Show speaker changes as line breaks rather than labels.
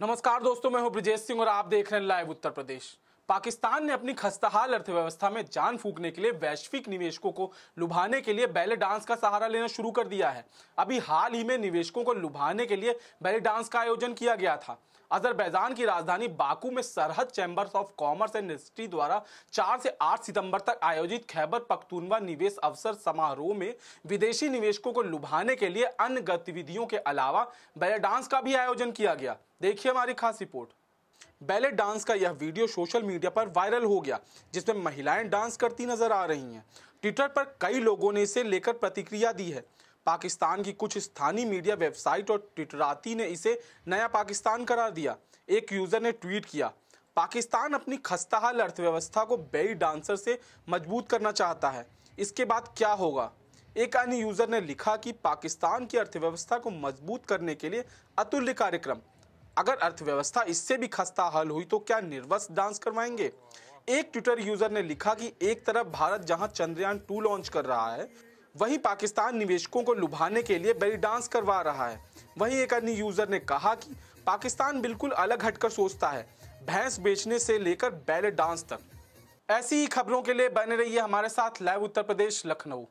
नमस्कार दोस्तों मैं हूँ ब्रजेश सिंह और आप देख रहे हैं लाइव उत्तर प्रदेश। पाकिस्तान ने अपनी खस्ताहाल अर्थव्यवस्था में जान फूकने के लिए वैश्विक निवेशकों को लुभाने के लिए बैले डांस का सहारा लेना शुरू कर दिया है। अभी हाल ही में निवेशकों को लुभाने के लिए बैले डांस का आयोजन किया गया था। अजरबैजान की राजधानी बाकू में Sarhad chambers of commerce and industry द्वारा 4 से 8 सितंबर तक आयोजित खैबर पख्तूनवा निवेश अवसर समारोह में विदेशी निवेशकों को लुभाने के लिए अन्य गतिविधियों के अलावा बैले डांस का भी आयोजन किया गया। देखिए हमारी खास रिपोर्ट। बैले डांस का यह वीडियो सोशल मीडिया पर वायरल हो गया, जिसमें महिलाएँ डांस करती नज़र आ रही हैं। ट्विटर पर कई लोगों ने इसे लेकर प्रतिक्रिया दी है। पाकिस्तान की कुछ स्थानीय मीडिया वेबसाइट और ट्विटराती ने इसे नया पाकिस्तान करार दिया। एक यूज़र ने ट्वीट किया, पाकिस्तान अपनी खस्ताहाल अर्थव्यवस्था को बेई डांसर से मज़बूत करना चाहता है। इसके बाद क्या होगा? एक अन्य यूज़र ने लिखा कि पाकिस्तान की अर्थव्यवस्था को मज़बूत करने के लिए अतुल्य कार्यक्रम अगर अर्थव्यवस्था इससे भी खस्ता हल हुई तो क्या निर्वस डांस करवाएँगे? एक ट्विटर यूज़र ने लिखा कि एक तरफ़ भारत जहाँ चंद्रयान टू लॉन्च कर रहा है, वहीं पाकिस्तान निवेशकों को लुभाने के लिए बेली डांस करवा रहा है। वहीं एक अन्य यूज़र ने कहा कि पाकिस्तान बिल्कुल अलग हटकर सोचता है, भैंस बेचने से लेकर बैले डांस तक। ऐसी ही खबरों के लिए बने रहिए हमारे साथ, लाइव उत्तर प्रदेश, लखनऊ।